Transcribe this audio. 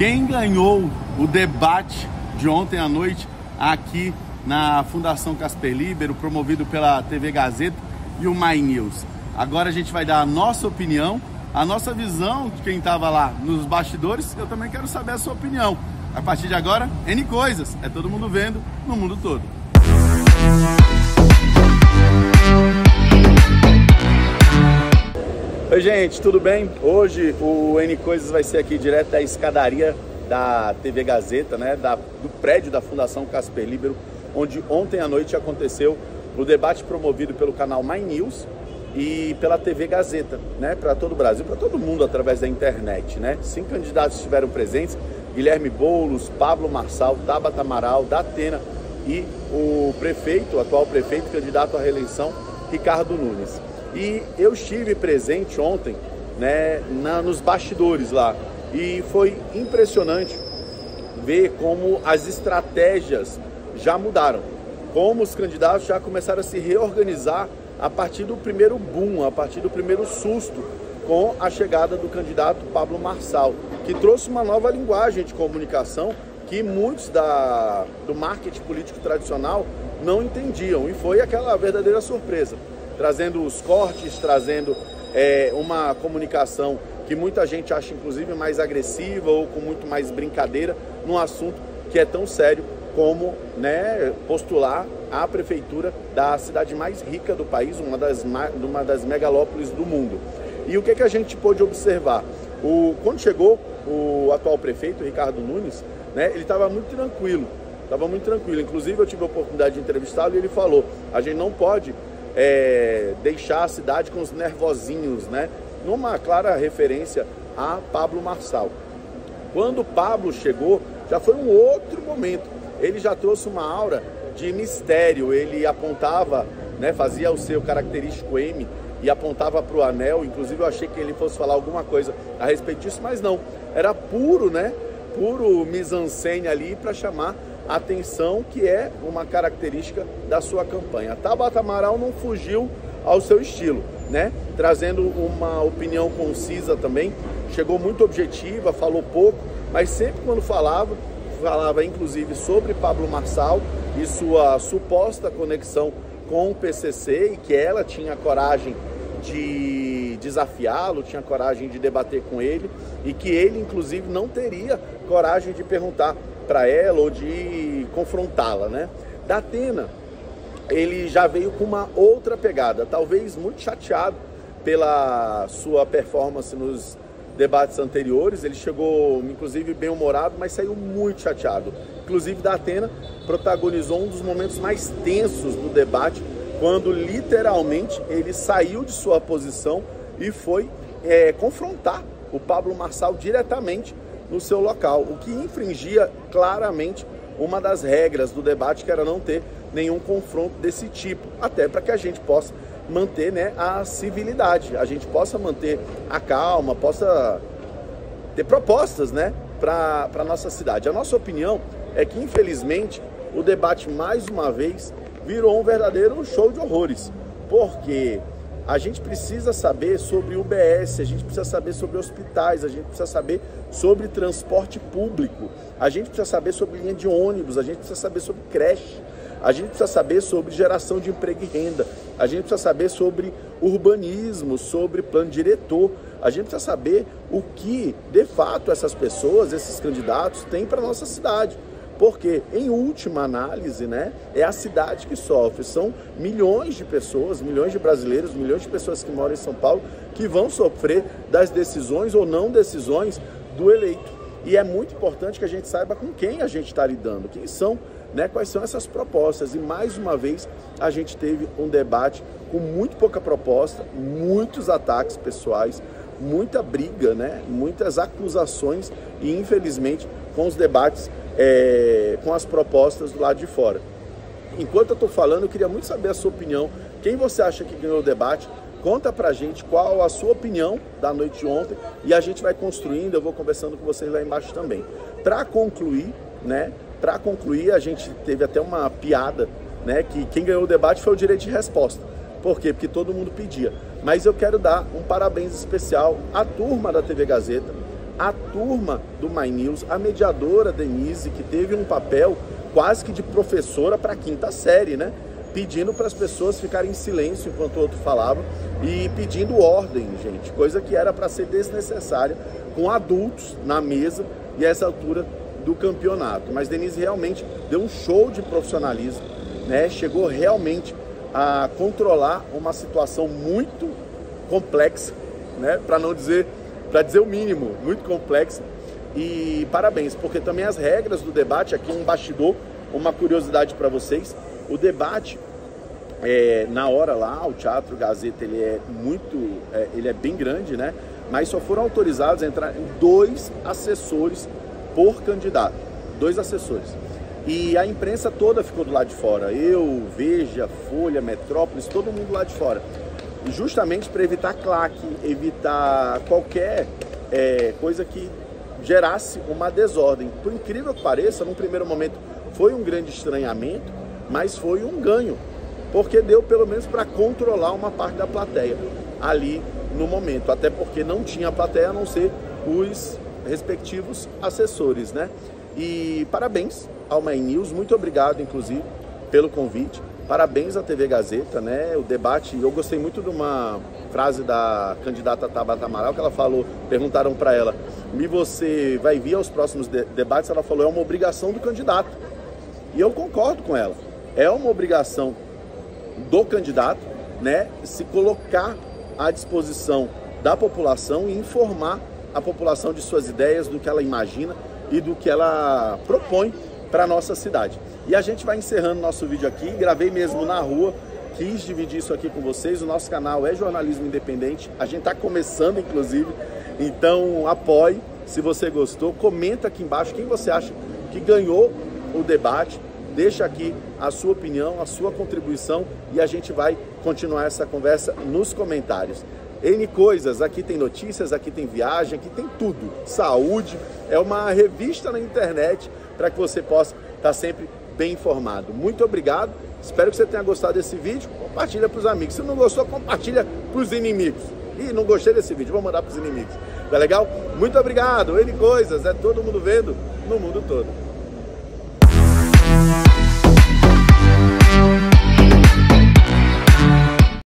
quem ganhou o debate de ontem à noite aqui na Fundação Casper Libero, promovido pela TV Gazeta e o My News. Agora a gente vai dar a nossa opinião, a nossa visão de quem estava lá nos bastidores. Eu também quero saber a sua opinião. A partir de agora, N coisas. É todo mundo vendo no mundo todo. Oi, gente, tudo bem? Hoje o N Coisas vai ser aqui direto da escadaria da TV Gazeta, né, da, do prédio da Fundação Casper Libero, onde ontem à noite aconteceu o debate promovido pelo canal My News e pela TV Gazeta, né, para todo o Brasil, para todo mundo através da internet, né? Cinco candidatos estiveram presentes: Guilherme Boulos, Pablo Marçal, Tabata Amaral, Datena e o prefeito, o atual prefeito, candidato à reeleição, Ricardo Nunes. E eu estive presente ontem né, na, nos bastidores lá. E foi impressionante ver como as estratégias já mudaram, como os candidatos já começaram a se reorganizar a partir do primeiro boom, a partir do primeiro susto com a chegada do candidato Pablo Marçal, que trouxe uma nova linguagem de comunicação que muitos da, do marketing político tradicional não entendiam. E foi aquela verdadeira surpresa trazendo os cortes, trazendo é, uma comunicação que muita gente acha inclusive mais agressiva ou com muito mais brincadeira num assunto que é tão sério como né, postular a prefeitura da cidade mais rica do país, uma das, uma das megalópolis do mundo. E o que, que a gente pôde observar? O, quando chegou o atual prefeito, Ricardo Nunes, né, ele estava muito tranquilo, estava muito tranquilo. Inclusive eu tive a oportunidade de entrevistá-lo e ele falou: a gente não pode é, deixar a cidade com os nervosinhos, né? Numa clara referência a Pablo Marçal. Quando Pablo chegou, já foi um outro momento. Ele já trouxe uma aura de mistério. Ele apontava, né, fazia o seu característico M e apontava para o anel. Inclusive eu achei que ele fosse falar alguma coisa a respeito disso, mas não. Era puro, né? Puro mise-en-scène ali para chamar atenção, que é uma característica da sua campanha. Tabata Amaral não fugiu ao seu estilo, né? Trazendo uma opinião concisa também, chegou muito objetiva, falou pouco, mas sempre quando falava, falava inclusive sobre Pablo Marçal e sua suposta conexão com o PCC e que ela tinha coragem de desafiá-lo, tinha coragem de debater com ele e que ele inclusive não teria coragem de perguntar para ela ou de confrontá-la, né? Da Atena, ele já veio com uma outra pegada, talvez muito chateado pela sua performance nos debates anteriores. Ele chegou, inclusive, bem humorado, mas saiu muito chateado. Inclusive, da Atena protagonizou um dos momentos mais tensos do debate, quando literalmente ele saiu de sua posição e foi é, confrontar o Pablo Marçal diretamente no seu local, o que infringia claramente uma das regras do debate, que era não ter nenhum confronto desse tipo, até para que a gente possa manter né, a civilidade, a gente possa manter a calma, possa ter propostas né, para a nossa cidade. A nossa opinião é que, infelizmente, o debate, mais uma vez, virou um verdadeiro show de horrores, porque a gente precisa saber sobre UBS, a gente precisa saber sobre hospitais, a gente precisa saber sobre transporte público, a gente precisa saber sobre linha de ônibus, a gente precisa saber sobre creche, a gente precisa saber sobre geração de emprego e renda, a gente precisa saber sobre urbanismo, sobre plano diretor, a gente precisa saber o que de fato essas pessoas, esses candidatos têm para nossa cidade. Porque, em última análise, né, é a cidade que sofre. São milhões de pessoas, milhões de brasileiros, milhões de pessoas que moram em São Paulo que vão sofrer das decisões ou não decisões do eleito. E é muito importante que a gente saiba com quem a gente está lidando, quem são, né, quais são essas propostas. E mais uma vez a gente teve um debate com muito pouca proposta, muitos ataques pessoais, muita briga, né, muitas acusações e infelizmente com os debates é, com as propostas do lado de fora. Enquanto eu estou falando, eu queria muito saber a sua opinião. Quem você acha que ganhou o debate? Conta pra gente qual a sua opinião da noite de ontem e a gente vai construindo, eu vou conversando com vocês lá embaixo também. Para concluir, né? Para concluir, a gente teve até uma piada, né, que quem ganhou o debate foi o direito de resposta. Por quê? Porque todo mundo pedia. Mas eu quero dar um parabéns especial à turma da TV Gazeta, a turma do My News, a mediadora Denise, que teve um papel quase que de professora para a quinta série, né? Pedindo para as pessoas ficarem em silêncio enquanto o outro falava e pedindo ordem, gente, coisa que era para ser desnecessária com adultos na mesa e a essa altura do campeonato. Mas Denise realmente deu um show de profissionalismo, né? Chegou realmente a controlar uma situação muito complexa, né? Para não dizer, para dizer o mínimo, muito complexa. E parabéns, porque também as regras do debate, aqui um bastidor, uma curiosidade para vocês, o debate é, na hora lá, o Teatro Gazeta ele é muito, é, ele é bem grande, né? Mas só foram autorizados a entrar dois assessores por candidato, dois assessores. E a imprensa toda ficou do lado de fora. Eu, Veja, Folha, Metrópolis, todo mundo lá de fora. Justamente para evitar claque, evitar qualquer é, coisa que gerasse uma desordem. Por incrível que pareça, num primeiro momento foi um grande estranhamento, mas foi um ganho, porque deu pelo menos para controlar uma parte da plateia ali no momento, até porque não tinha plateia a não ser os respectivos assessores, né? E parabéns ao My News, muito obrigado, inclusive, pelo convite. Parabéns à TV Gazeta, né? O debate, eu gostei muito de uma frase da candidata Tabata Amaral que ela falou, perguntaram para ela, e você vai vir aos próximos de debates? Ela falou, é uma obrigação do candidato. E eu concordo com ela. É uma obrigação do candidato, né, se colocar à disposição da população e informar a população de suas ideias, do que ela imagina e do que ela propõe para nossa cidade. E a gente vai encerrando nosso vídeo aqui, gravei mesmo na rua, quis dividir isso aqui com vocês. O nosso canal é Jornalismo Independente, a gente está começando inclusive, então apoie. Se você gostou, comenta aqui embaixo quem você acha que ganhou o debate. Deixa aqui a sua opinião, a sua contribuição e a gente vai continuar essa conversa nos comentários. N coisas, aqui tem notícias, aqui tem viagem, aqui tem tudo. Saúde, é uma revista na internet para que você possa estar sempre bem informado. Muito obrigado, espero que você tenha gostado desse vídeo. Compartilha para os amigos. Se não gostou, compartilha para os inimigos. E não gostei desse vídeo, vou mandar para os inimigos. Tá legal? Muito obrigado. N coisas, é todo mundo vendo no mundo todo.